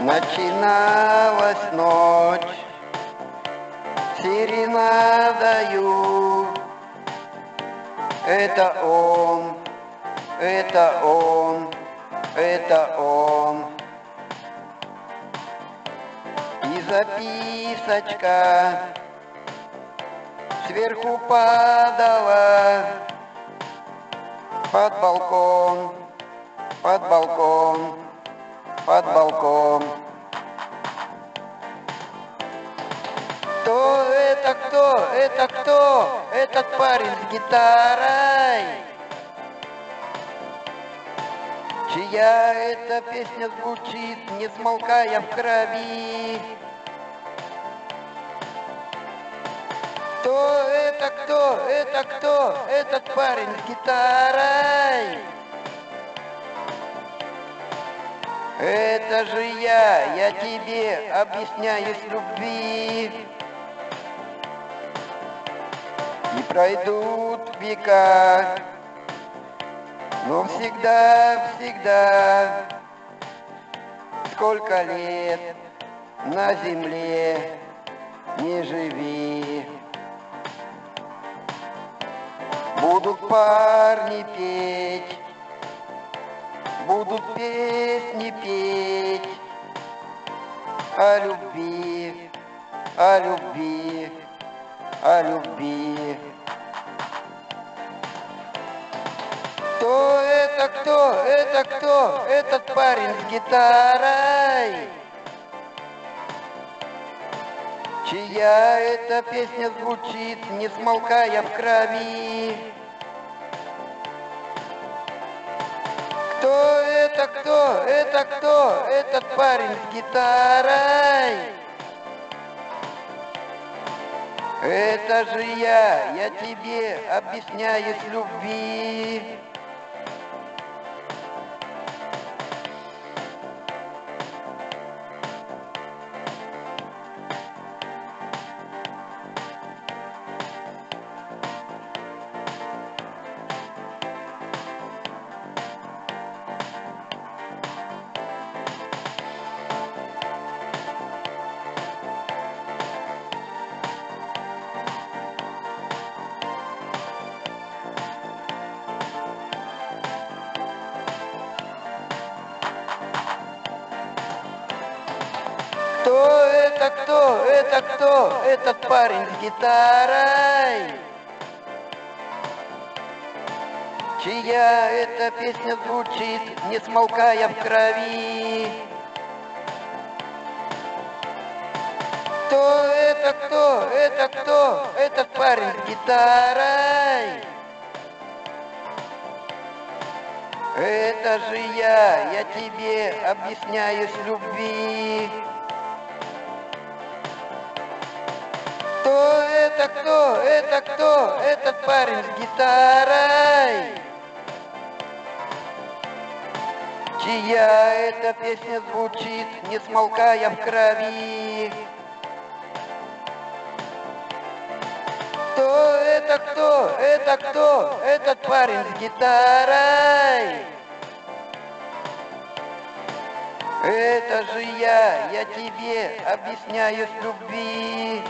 Начиналась ночь, серенадою. Это он, это он, это он. И записочка сверху падала под балкон, под балкон, под балкон. Кто это кто? Это кто? Этот парень с гитарой. Чья эта песня звучит, не смолкая в крови? Кто это кто? Это кто? Этот парень с гитарой. Это же я, я тебе объясняюсь любви. И пройдут века, но всегда, всегда, сколько лет на земле не живи. Будут парни петь, будут песни петь о любви, о любви, о любви. Кто это кто? Это кто? Этот парень с гитарой. Чья эта песня звучит, не смолкая в крови? Это кто? Это кто? Этот парень с гитарой. Это же я, я тебе объясняюсь любви. Кто это кто? Это кто? Этот парень с гитарой. Чья эта песня звучит, не смолкая в крови? Кто это кто? Это кто? Этот парень с гитарой. Это же я, я тебе объясняюсь любви. Кто это кто? Это кто? Этот парень с гитарой. Чья эта песня звучит, не смолкая в крови? Кто это кто? Это кто? Этот парень с гитарой. Это же я, я тебе объясняюсь любви.